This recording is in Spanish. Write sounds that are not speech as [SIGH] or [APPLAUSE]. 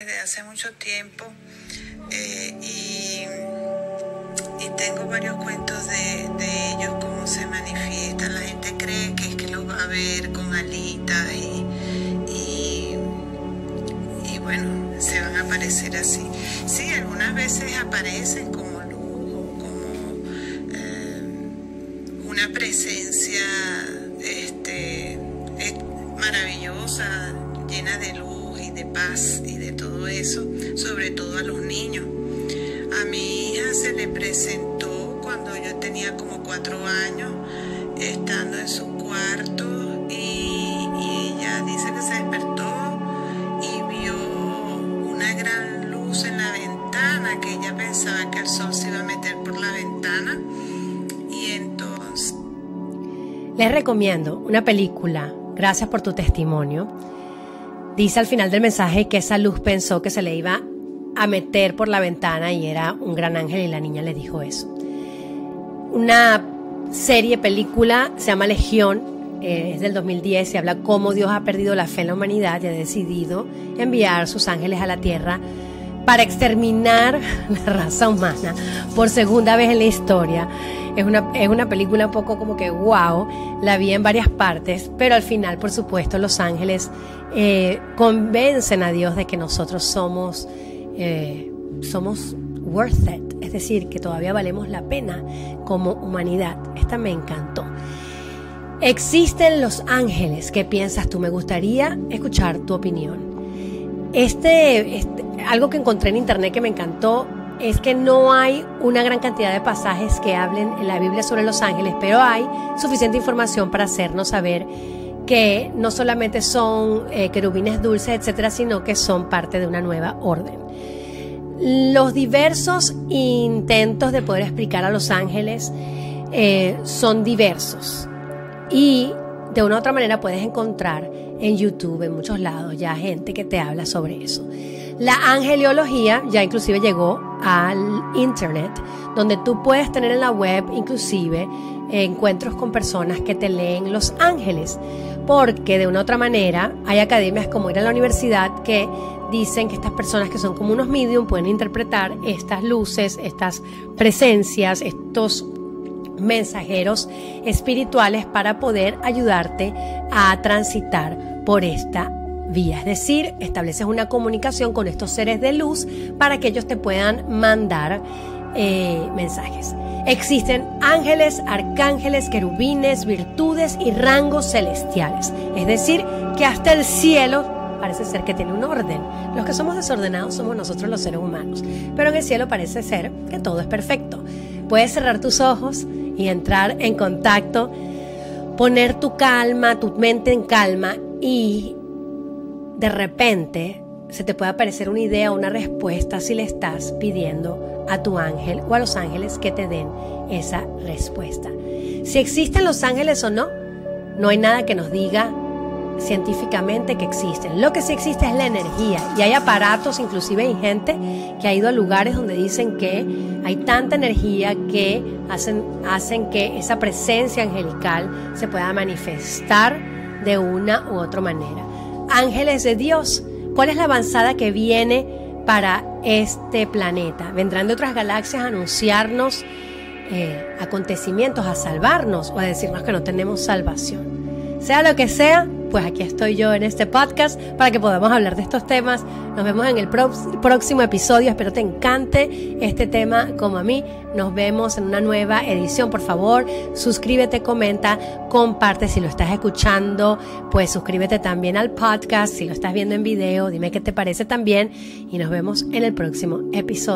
desde hace mucho tiempo eh, y, y tengo varios cuentos de, ellos, cómo se manifiestan. La gente cree que es que los va a ver con alitas y, y, bueno, se van a aparecer así. Sí, algunas veces aparecen como luz, como eh, una presencia este, es maravillosa, llena de luz paz y de todo eso, sobre todo a los niños. A mi hija se le presentó cuando yo tenía como cuatro años, estando en su cuarto y, y ella dice que se despertó y vio una gran luz en la ventana, que ella pensaba que el sol se iba a meter por la ventana y entonces Les recomiendo una película, gracias por tu testimonio. Dice al final del mensaje que esa luz pensó que se le iba a meter por la ventana y era un gran ángel y la niña le dijo eso. Una serie, película, se llama Legión, eh, es del 2010 y habla cómo Dios ha perdido la fe en la humanidad y ha decidido enviar sus ángeles a la tierra para exterminar [LAUGHS] la raza humana por segunda vez en la historia. Es una, es una película un poco como que wow, la vi en varias partes, pero al final, por supuesto, los ángeles eh, convencen a Dios de que nosotros somos, eh, somos worth it, es decir, que todavía valemos la pena como humanidad. Esta me encantó. Existen los ángeles. ¿Qué piensas tú? Me gustaría escuchar tu opinión. Este, este, algo que encontré en internet que me encantó es que no hay una gran cantidad de pasajes que hablen en la Biblia sobre los ángeles, pero hay suficiente información para hacernos saber que no solamente son eh, querubines dulces, etcétera, sino que son parte de una nueva orden. Los diversos intentos de poder explicar a los ángeles eh, son diversos y de una u otra manera puedes encontrar en YouTube, en muchos lados, ya gente que te habla sobre eso. La angeliología ya inclusive llegó al internet, donde tú puedes tener en la web inclusive encuentros con personas que te leen los ángeles, porque de una u otra manera hay academias como ir a la universidad que dicen que estas personas que son como unos medium pueden interpretar estas luces, estas presencias, estos mensajeros espirituales para poder ayudarte a transitar por esta vía. Es decir, estableces una comunicación con estos seres de luz para que ellos te puedan mandar eh, mensajes. Existen ángeles, arcángeles, querubines, virtudes y rangos celestiales. Es decir, que hasta el cielo parece ser que tiene un orden. Los que somos desordenados somos nosotros los seres humanos. Pero en el cielo parece ser que todo es perfecto. Puedes cerrar tus ojos y entrar en contacto, poner tu calma, tu mente en calma y de repente se te puede aparecer una idea o una respuesta si le estás pidiendo a tu ángel o a los ángeles que te den esa respuesta. Si existen los ángeles o no, no hay nada que nos diga científicamente que existen. Lo que sí existe es la energía y hay aparatos, inclusive hay gente que ha ido a lugares donde dicen que hay tanta energía que hacen, hacen que esa presencia angelical se pueda manifestar de una u otra manera. Ángeles de Dios, ¿cuál es la avanzada que viene para este planeta? ¿Vendrán de otras galaxias a anunciarnos eh, acontecimientos, a salvarnos o a decirnos que no tenemos salvación? Sea lo que sea, pues aquí estoy yo en este podcast para que podamos hablar de estos temas. Nos vemos en el próximo episodio. Espero te encante este tema como a mí. Nos vemos en una nueva edición. Por favor, suscríbete, comenta, comparte. Si lo estás escuchando, pues suscríbete también al podcast. Si lo estás viendo en video, dime qué te parece también. Y nos vemos en el próximo episodio.